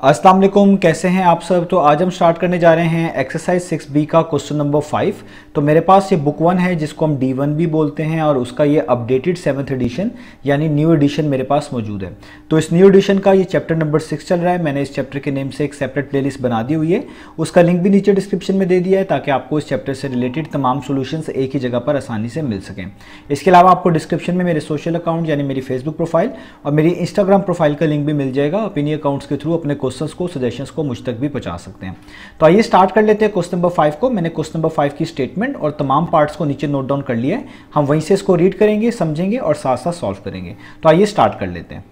अस्सलाम वालेकुम, कैसे हैं आप सब? तो आज हम स्टार्ट करने जा रहे हैं एक्सरसाइज सिक्स बी का क्वेश्चन नंबर फाइव तो मेरे पास ये बुक वन है, जिसको हम डी वन भी बोलते हैं और उसका ये अपडेटेड सेवन्थ एडिशन यानी न्यू एडिशन मेरे पास मौजूद है। तो इस न्यू एडिशन का ये चैप्टर नंबर सिक्स चल रहा है। मैंने इस चैप्टर के नेम से एक सेपरेट प्ले बना दी हुई है। उसका लिंक भी नीचे डिस्क्रिप्शन में दे दिया है, ताकि आपको इस चैप्टर से रिलेटेड तमाम सोल्यूशन एक ही जगह पर आसानी से मिल सकें। इसके अलावा आपको डिस्क्रिप्शन में मेरे सोशल अकाउंट यानी मेरी फेसबुक प्रोफ़ाइल और मेरी इंस्टाग्राम प्रोफ़ाइल का लिंक भी मिल जाएगा। इन्हीं अकाउंट्स के थ्रू अपने क्वेश्चन को सजेशंस को मुझ तक भी पहुँचा सकते हैं। तो आइए स्टार्ट कर लेते हैं क्वेश्चन नंबर फाइव को। मैंने क्वेश्चन नंबर फाइव की स्टेटमेंट और तमाम पार्ट्स को नीचे नोट डाउन कर लिया है। हम वहीं से इसको रीड करेंगे, समझेंगे और साथ साथ सॉल्व करेंगे। तो आइए स्टार्ट कर लेते हैं।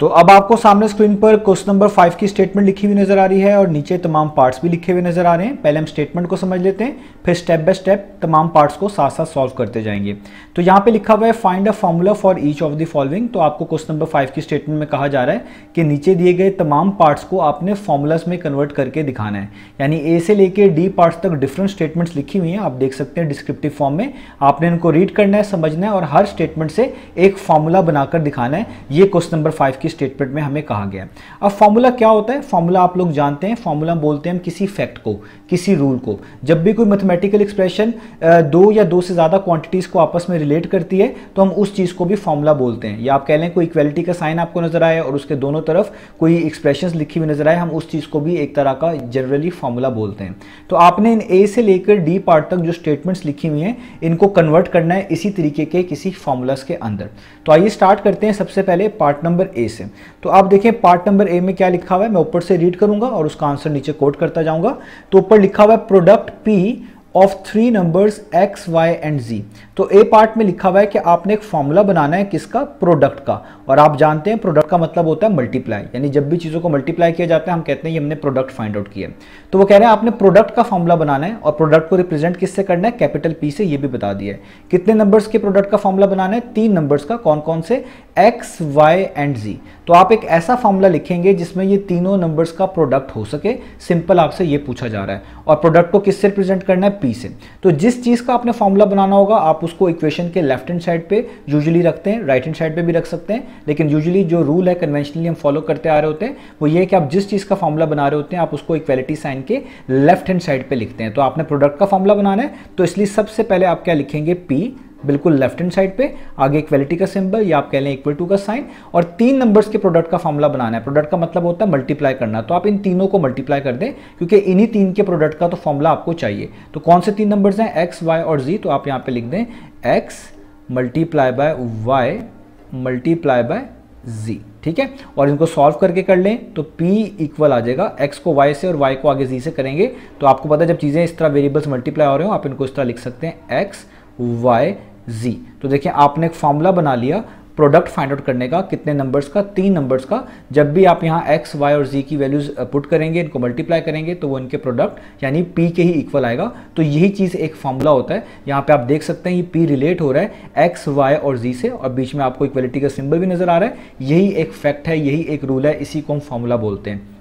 तो अब आपको सामने स्क्रीन पर क्वेश्चन नंबर फाइव की स्टेटमेंट लिखी हुई नज़र आ रही है और नीचे तमाम पार्ट्स भी लिखे हुए नज़र आ रहे हैं। पहले हम स्टेटमेंट को समझ लेते हैं, फिर स्टेप बाय स्टेप तमाम पार्ट्स को साथ साथ सॉल्व करते जाएँगे। तो यहाँ पे लिखा हुआ है find a formula for each of the following तो आपको क्वेश्चन नंबर फाइव की स्टेटमेंट में कहा जा रहा है कि नीचे दिए गए तमाम पार्ट्स को आपने फॉर्मूलाज में कन्वर्ट करके दिखाना है। यानी ए से लेके डी पार्ट्स तक डिफरेंट स्टेटमेंट्स लिखी हुई हैं। आप देख सकते हैं डिस्क्रिप्टिव फॉर्म में आपने इनको रीड करना है, समझना है और हर स्टेटमेंट से एक फॉर्मूला बनाकर दिखाना है। ये क्वेश्चन नंबर फाइव की स्टेटमेंट में हमें कहा गया है। अब फॉर्मूला क्या होता है? फॉर्मूला आप लोग जानते हैं फॉर्मूला बोलते हैं हम किसी फैक्ट को। किसी रूल को। जब भी कोई मैथमेटिकल एक्सप्रेशन दो या दो से ज़्यादा क्वांटिटीज़ को आपस में रिलेट करती है तो हम उस चीज़ को भी फॉर्मूला बोलते हैं। या आप कह लें कोई इक्वलिटी का साइन आपको नज़र आए और उसके दोनों तरफ़ कोई एक्सप्रेशन लिखी हुई नज़र आए, हम उस चीज़ को भी एक तरह का जनरली फॉर्मूला बोलते हैं। तो आपने इन ए से लेकर डी पार्ट तक जो स्टेटमेंट्स लिखी हुई हैं, इनको कन्वर्ट करना है इसी तरीके के किसी फॉर्मूलाज के अंदर। तो आइए स्टार्ट करते हैं सबसे पहले पार्ट नंबर ए से। तो आप देखें पार्ट नंबर ए में क्या लिखा हुआ है, मैं ऊपर से रीड करूँगा और उसका आंसर नीचे कोट करता जाऊँगा। तो ऊपर लिखा हुआ है product P of three numbers X Y and Z तो ए पार्ट में लिखा हुआ है कि आपने एक फॉर्मूला बनाना है किसका? प्रोडक्ट का। और आप जानते हैं प्रोडक्ट का मतलब होता है मल्टीप्लाई यानी जब भी चीज़ों को मल्टीप्लाई किया जाता है, हम कहते हैं ये हमने प्रोडक्ट फाइंड आउट किया तो वो कह रहे हैं, आपने प्रोडक्ट का फॉर्मूला बनाना है और प्रोडक्ट को रिप्रेजेंट किससे करना है? कैपिटल पी से, ये भी बता दिया है। कितने नंबर्स के प्रोडक्ट का फॉर्मूला बनाना है? तीन नंबर्स का। कौन कौन से? एक्स वाई एंड जी तो आप एक ऐसा फॉर्मूला लिखेंगे जिसमें ये तीनों नंबर्स का प्रोडक्ट हो सके। सिंपल आपसे ये पूछा जा रहा है। और प्रोडक्ट को किससे रिप्रेजेंट करना है? पी से। तो जिस चीज़ का आपने फॉर्मूला बनाना होगा, आप उसको इक्वेशन के लेफ़्ट हैंड साइड पे यूजुअली रखते हैं राइट हैंड साइड पे भी रख सकते हैं, लेकिन यूजुअली जो रूल है कन्वेंशनली हम फॉलो करते आ रहे होते हैं, वो ये है कि आप जिस चीज़ का फॉर्मूला बना रहे होते हैं, आप उसको इक्वेलिटी साइन के लेफ़्ट हैंड साइड पर लिखते हैं। तो आपने प्रोडक्ट का फॉर्मूला बनाना है तो इसलिए सबसे पहले आप क्या लिखेंगे? पी बिल्कुल लेफ़्ट हैंड साइड पे, आगे इक्वलिटी का सिंबल या आप कह लें इक्वल टू का साइन और तीन नंबर्स के प्रोडक्ट का फॉर्मूला बनाना है। प्रोडक्ट का मतलब होता है मल्टीप्लाई करना। तो आप इन तीनों को मल्टीप्लाई कर दें, क्योंकि इन्हीं तीन के प्रोडक्ट का तो फॉर्मूला आपको चाहिए। तो कौन से तीन नंबर्स हैं? एक्स वाई और जी तो आप यहाँ पे लिख दें X multiply by Y multiply by Z ठीक है? और इनको सॉल्व करके कर लें तो p इक्वल आ जाएगा। X को y से और y को आगे z से करेंगे तो आपको पता है जब चीज़ें इस तरह वेरिएबल्स मल्टीप्लाई हो रहे हो, आप इनको इस तरह लिख सकते हैं। X y जी। तो देखिए, आपने एक फॉर्मूला बना लिया प्रोडक्ट फाइंड आउट करने का, कितने नंबर्स का, तीन नंबर्स का। जब भी आप यहाँ एक्स वाई और जी की वैल्यूज़ पुट करेंगे, इनको मल्टीप्लाई करेंगे तो वो इनके प्रोडक्ट यानी पी के ही इक्वल आएगा। तो यही चीज़ एक फॉर्मूला होता है। यहाँ पे आप देख सकते हैं, ये पी रिलेट हो रहा है एक्स वाई और जी से, और बीच में आपको इक्वलिटी का सिंबल भी नज़र आ रहा है। यही एक फैक्ट है, यही एक रूल है, इसी को हम फॉर्मूला बोलते हैं।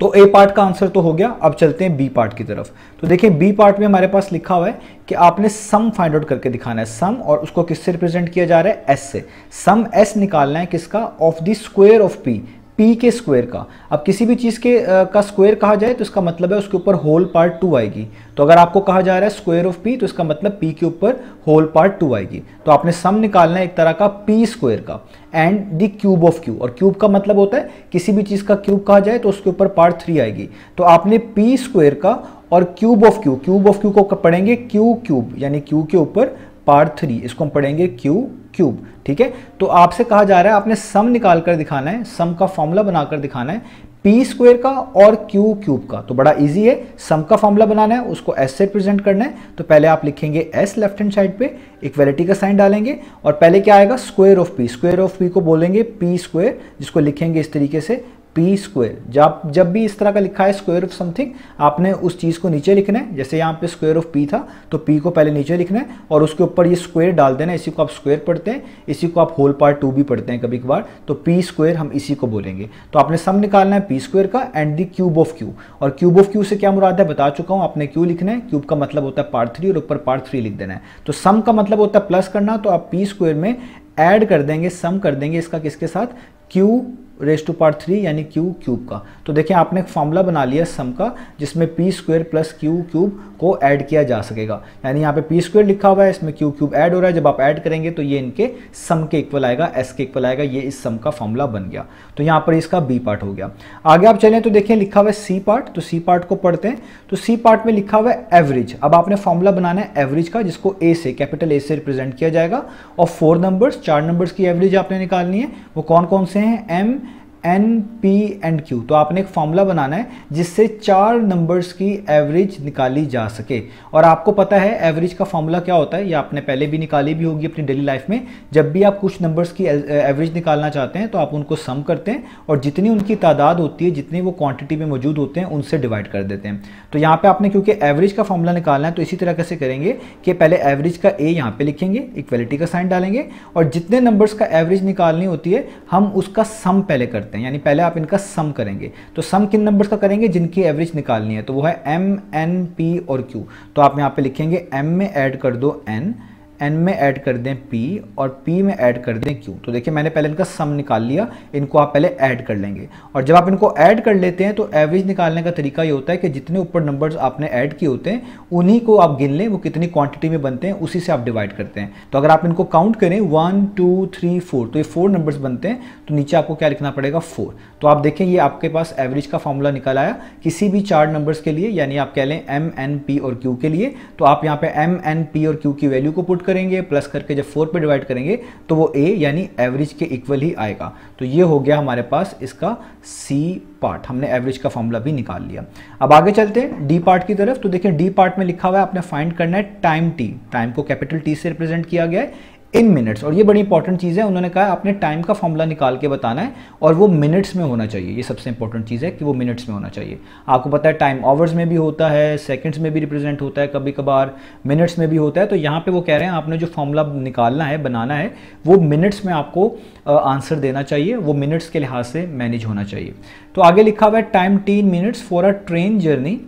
तो ए पार्ट का आंसर तो हो गया, अब चलते हैं बी पार्ट की तरफ़। तो देखिए बी पार्ट में हमारे पास लिखा हुआ है कि आपने सम फाइंड आउट करके दिखाना है। सम और उसको किससे रिप्रेजेंट किया जा रहा है? एस से। सम एस निकालना है किसका? Of the square of P P के स्क्वायर का। अब किसी भी चीज़ के आ, का स्क्वायर कहा जाए तो इसका मतलब है उसके ऊपर होल पार्ट टू आएगी। तो अगर आपको कहा जा रहा है स्क्वायर ऑफ़ पी तो इसका मतलब पी के ऊपर होल पार्ट टू आएगी। तो आपने सम निकालना है एक तरह का पी स्क्वायर का। And the cube of Q और क्यूब का मतलब होता है किसी भी चीज़ का क्यूब कहा जाए तो उसके ऊपर पार्ट थ्री आएगी। तो आपने पी स्क्वायर का और cube of Q cube of Q को पढ़ेंगे क्यू क्यूब यानी क्यू के ऊपर पार्ट थ्री इसको हम पढ़ेंगे क्यू क्यूब ठीक है? तो आपसे कहा जा रहा है, आपने सम निकाल कर दिखाना है सम का फॉर्मूला बनाकर दिखाना है पी स्क्वेयर का और क्यू क्यूब का। तो बड़ा इजी है सम का फॉर्मूला बनाना है, उसको एस से प्रेजेंट करना है। तो पहले आप लिखेंगे एस लेफ़्ट हैंड साइड पे इक्वेलिटी का साइन डालेंगे, और पहले क्या आएगा? Square of P square of P को बोलेंगे पी स्क्वायर जिसको लिखेंगे इस तरीके से पी स्क्वायर जब जब भी इस तरह का लिखा है स्क्वायर ऑफ़ समथिंग आपने उस चीज़ को नीचे लिखना है। जैसे यहाँ पे स्क्वायर ऑफ़ पी था तो पी को पहले नीचे लिखना है और उसके ऊपर ये स्क्वायर डाल देना इसी को आप स्क्वायर पढ़ते हैं, इसी को आप होल पार्ट टू भी पढ़ते हैं कभी कभार तो पी स्क्वायर हम इसी को बोलेंगे। तो आपने सम निकालना है पी स्क्वायर का and the cube of Q और क्यूब ऑफ़ क्यू से क्या मुराद है? बता चुका हूँ, आपने क्यू लिखना है। क्यूब का मतलब होता है पार्ट थ्री और ऊपर पार्ट थ्री लिख देना है। तो सम का मतलब होता है प्लस करना तो आप पी स्क्वायर में ऐड कर देंगे सम कर देंगे इसका किसके साथ? Q raise to part three यानी क्यू क्यूब का। तो देखिए, आपने एक फॉर्मूला बना लिया सम का, जिसमें P square plus Q cube को ऐड किया जा सकेगा। यानी यहाँ पे पी स्क्वेयर लिखा हुआ है, इसमें क्यू क्यूब ऐड हो रहा है। जब आप ऐड करेंगे तो ये इनके सम के इक्वल आएगा एस के इक्वल आएगा, ये इस सम का फॉर्मूला बन गया। तो यहाँ पर इसका बी पार्ट हो गया। आगे आप चलें तो देखें लिखा हुआ है सी पार्ट तो सी पार्ट को पढ़ते हैं। तो सी पार्ट में लिखा हुआ है एवरेज अब आपने फॉर्मूला बनाना है एवरेज का, जिसको ए से कैपिटल ए से रिप्रेजेंट किया जाएगा। और फोर नंबर्स चार नंबर्स की एवरेज आपने निकालनी है। वो कौन कौन से हैं? M N P and Q तो आपने एक फॉर्मूला बनाना है जिससे चार नंबर्स की एवरेज निकाली जा सके। और आपको पता है एवरेज का फॉर्मूला क्या होता है? ये आपने पहले भी निकाली भी होगी अपनी डेली लाइफ में। जब भी आप कुछ नंबर्स की एवरेज निकालना चाहते हैं तो आप उनको सम करते हैं और जितनी उनकी तादाद होती है, जितनी वो क्वांटिटी में मौजूद होते हैं, उनसे डिवाइड कर देते हैं। तो यहाँ पर आपने क्योंकि एवरेज का फॉर्मूला निकालना है तो इसी तरह कैसे करेंगे कि पहले एवरेज का ए यहाँ पर लिखेंगे इक्वलिटी का साइन डालेंगे और जितने नंबर्स का एवरेज निकालनी होती है, हम उसका सम पहले करते करते हैं, यानी पहले आप इनका सम करेंगे। तो सम किन नंबर्स का करेंगे? जिनकी एवरेज निकालनी है। तो वो है एम एन पी और क्यू तो आप यहाँ पे लिखेंगे एम में ऐड कर दो एन एन में ऐड कर दें पी और पी में ऐड कर दें क्यू तो देखिए, मैंने पहले इनका सम निकाल लिया, इनको आप पहले ऐड कर लेंगे। और जब आप इनको ऐड कर लेते हैं तो एवरेज निकालने का तरीका ये होता है कि जितने ऊपर नंबर्स आपने ऐड किए होते हैं, उन्हीं को आप गिन लें, वो कितनी क्वांटिटी में बनते हैं, उसी से आप डिवाइड करते हैं। तो अगर आप इनको काउंट करें वन टू थ्री फोर तो ये फोर नंबर्स बनते हैं तो नीचे आपको क्या लिखना पड़ेगा? फोर तो आप देखें, ये आपके पास एवरेज का फॉर्मूला निकल आया किसी भी चार नंबर्स के लिए, यानी आप कह लें एम एन पी और क्यू के लिए। तो आप यहाँ पे एम एन पी और क्यू की वैल्यू को पुट करेंगे प्लस करके जब फोर पे डिवाइड करेंगे तो वो ए यानी एवरेज के इक्वल ही आएगा। तो ये हो गया हमारे पास इसका सी पार्ट हमने एवरेज का फॉर्मूला भी निकाल लिया। अब आगे चलते हैं डी पार्ट की तरफ़। तो देखिए डी पार्ट में लिखा हुआ है, आपने फाइंड करना है टाइम टी टाइम को कैपिटल टी से रिप्रेजेंट किया गया है। In minutes. और ये बड़ी इंपॉर्टेंट चीज़ है, उन्होंने कहा आपने टाइम का फॉर्मूला निकाल के बताना है और वो मिनट्स में होना चाहिए। ये सबसे इंपॉर्टेंट चीज़ है कि वो मिनट्स में होना चाहिए। आपको पता है टाइम आवर्स में भी होता है सेकंड्स में भी रिप्रेजेंट होता है कभी कभार मिनट्स में भी होता है। तो यहाँ पे वो कह रहे हैं, आपने जो फॉर्मूला निकालना है, बनाना है, वो मिनट्स में आपको आंसर देना चाहिए। वो मिनट्स के लिहाज से मैनेज होना चाहिए। तो आगे लिखा हुआ है time tin minutes for a train journey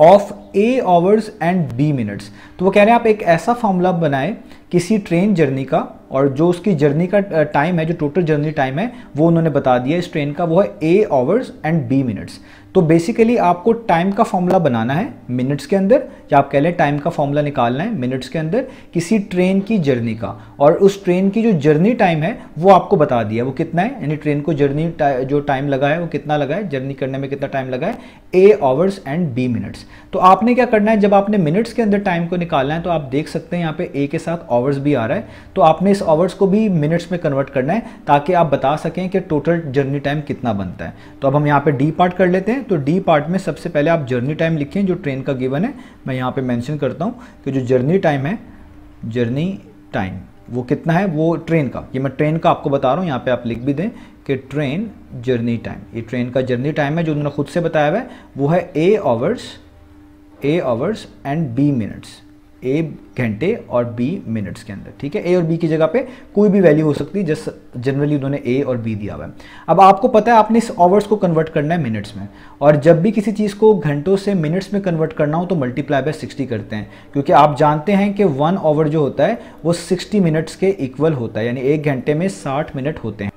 of A hours and B minutes तो वो कह रहे हैं, आप एक ऐसा फॉर्मूला बनाएँ, किसी ट्रेन जर्नी का, और जो उसकी जर्नी का टाइम है, जो टोटल जर्नी टाइम है, वो उन्होंने बता दिया, इस ट्रेन का वो है A hours and B minutes तो बेसिकली आपको टाइम का फॉर्मूला बनाना है मिनट्स के अंदर, या आप कह लें टाइम का फॉर्मूला निकालना है मिनट्स के अंदर, किसी ट्रेन की जर्नी का। और उस ट्रेन की जो जर्नी टाइम है, वो आपको बता दिया वो कितना है? यानी ट्रेन को जर्नी जो टाइम लगा है, वो कितना लगा है? जर्नी करने में कितना टाइम लगा है? A hours and B minutes तो आपने क्या करना है? जब आपने मिनट्स के अंदर टाइम को निकालना है तो आप देख सकते हैं यहाँ पे ए के साथ आवर्स भी आ रहा है। तो आपने इस आवर्स को भी मिनट्स में कन्वर्ट करना है, ताकि आप बता सकें कि टोटल जर्नी टाइम कितना बनता है। तो अब हम यहाँ पे डी पार्ट कर लेते हैं। तो डी पार्ट में सबसे पहले आप जर्नी टाइम लिखें जो ट्रेन का गिवन है, मैं यहाँ पे मेंशन करता हूँ कि जो जर्नी टाइम है जर्नी टाइम वो कितना है? वो ट्रेन का। ये मैं ट्रेन का आपको बता रहा हूँ, यहाँ पे आप लिख भी दें कि ट्रेन जर्नी टाइम ये ट्रेन का जर्नी टाइम है, जो उन्होंने खुद से बताया हुआ है, वो है A hours A hours and B minutes A घंटे और बी मिनट्स के अंदर, ठीक है? ए और बी की जगह पे कोई भी वैल्यू हो सकती है जस्ट जनरली उन्होंने ए और बी दिया हुआ है। अब आपको पता है आपने इस आवर्स को कन्वर्ट करना है मिनट्स में, और जब भी किसी चीज़ को घंटों से मिनट्स में कन्वर्ट करना हो तो मल्टीप्लाई बाय सिक्सटी करते हैं, क्योंकि आप जानते हैं कि वन आवर जो होता है, वो सिक्सटी मिनट्स के इक्वल होता है, यानी एक घंटे में साठ मिनट होते हैं।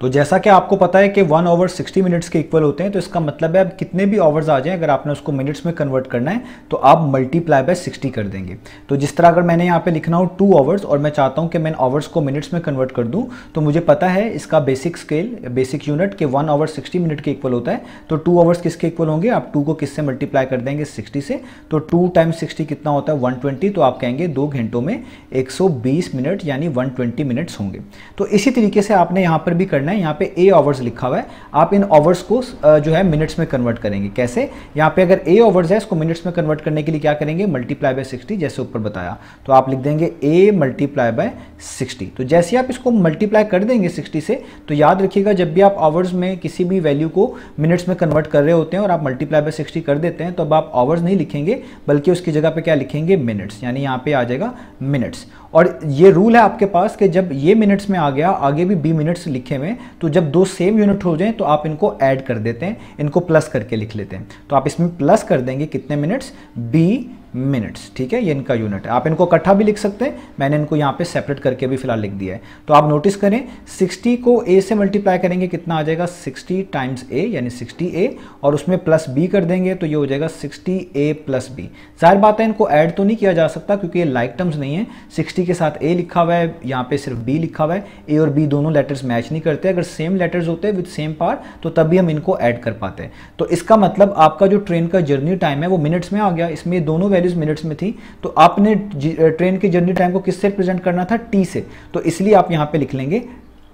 तो जैसा कि आपको पता है कि वन ओवर सिक्सटी मिनट्स के इक्वल होते हैं तो इसका मतलब है अब कितने भी ओवर्स आ जाएँ, अगर आपने उसको मिनट्स में कन्वर्ट करना है तो आप मल्टीप्लाई बाय सिक्सटी कर देंगे। तो जिस तरह अगर मैंने यहाँ पे लिखना हो टू आवर्स और मैं चाहता हूँ कि मैं आवर्स को मिनट्स में कन्वर्ट कर दूँ तो मुझे पता है इसका बेसिक स्केल बेसिक यूनिट के वन आवर सिक्सटी मिनट के इक्वल होता है। तो टू आवर्स किसके इक्वल होंगे? आप टू को किससे मल्टीप्लाई कर देंगे? सिक्सटी से। तो टू टाइम्स सिक्सटी कितना होता है? वन ट्वेंटी तो आप कहेंगे दो घंटों में एक सौ बीस मिनट यानी वन ट्वेंटी मिनट्स होंगे। तो इसी तरीके से आपने यहाँ पर भी करना है, यहाँ पे ए आवर्स लिखा हुआ है। आप इन आवर्स को जो है मिनट्स में कन्वर्ट करेंगे। कैसे? यहाँ पे अगर ए आवर्स है, इसको मिनट्स में कन्वर्ट करने के लिए क्या करेंगे? मल्टीप्लाई बाय सिक्सटी जैसे ऊपर बताया। तो आप लिख देंगे ए मल्टीप्लाई बाय सिक्सटी तो जैसे आप इसको मल्टीप्लाई कर देंगे सिक्सटी से तो याद रखिएगा, जब भी आप आवर्स में किसी भी वैल्यू को मिनट्स में कन्वर्ट कर रहे होते हैं और आप मल्टीप्लाई बाय सिक्सटी कर देते हैं तो अब आप आवर्स नहीं लिखेंगे, बल्कि उसकी जगह पर क्या लिखेंगे? मिनट्स यानी यहाँ पे आ जाएगा मिनट्स और ये रूल है आपके पास कि जब ये मिनट्स में आ गया, आगे भी बी मिनट्स लिखे हुए तो जब दो सेम यूनिट हो जाएँ तो आप इनको ऐड कर देते हैं, इनको प्लस करके लिख लेते हैं। तो आप इसमें प्लस कर देंगे कितने मिनट्स बी मिनट्स, ठीक है? ये इनका यूनिट है। आप इनको इकट्ठा भी लिख सकते हैं। मैंने इनको यहाँ पे सेपरेट करके भी फ़िलहाल लिख दिया है। तो आप नोटिस करें 60 को ए से मल्टीप्लाई करेंगे, कितना आ जाएगा? 60 टाइम्स a, यानी 60a और उसमें प्लस b कर देंगे तो ये हो जाएगा 60a प्लस बी ज़ाहिर बात है, इनको ऐड तो नहीं किया जा सकता, क्योंकि ये लाइक टर्म्स नहीं है। 60 के साथ ए लिखा हुआ है, यहाँ पे सिर्फ़ बी लिखा हुआ है। ए और बी दोनों लेटर्स मैच नहीं करते। अगर सेम लेटर्स होते हैं विद सेम पार तो तभी हम इनको ऐड कर पाते हैं। तो इसका मतलब आपका जो ट्रेन का जर्नी टाइम है, वो मिनट्स में आ गया। इसमें दोनों वैल्यूज़ मिनट्स में थी। तो आपने ट्रेन के जर्नी टाइम को किससे प्रेजेंट करना था? टी से। तो इसलिए आप यहाँ पे लिख लेंगे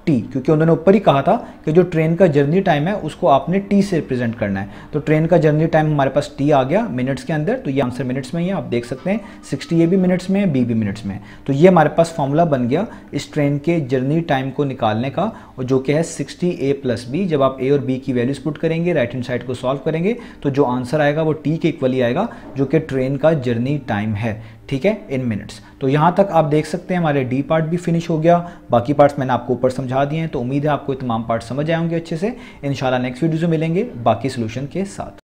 टी, क्योंकि उन्होंने ऊपर ही कहा था कि जो ट्रेन का जर्नी टाइम है, उसको आपने टी से रिप्रेजेंट करना है। तो ट्रेन का जर्नी टाइम हमारे पास टी आ गया मिनट्स के अंदर तो ये आंसर मिनट्स में ही है। आप देख सकते हैं सिक्सटी ए भी मिनट्स में है बी भी मिनट्स में तो ये हमारे पास फॉर्मूला बन गया इस ट्रेन के जर्नी टाइम को निकालने का, और जो कि है सिक्सटी ए प्लस बी जब आप ए और बी की वैल्यूज़ पुट करेंगे राइट हैंड साइड को सॉल्व करेंगे तो जो आंसर आएगा वो टी के इक्वली आएगा, जो कि ट्रेन का जर्नी टाइम है। ठीक है इन मिनट्स तो यहाँ तक आप देख सकते हैं हमारे डी पार्ट भी फिनिश हो गया। बाकी पार्ट्स मैंने आपको ऊपर समझा दिए हैं तो उम्मीद है आपको तमाम पार्ट समझ आएँगे अच्छे से। इन नेक्स्ट वीडियो में मिलेंगे बाकी सोल्यूशन के साथ।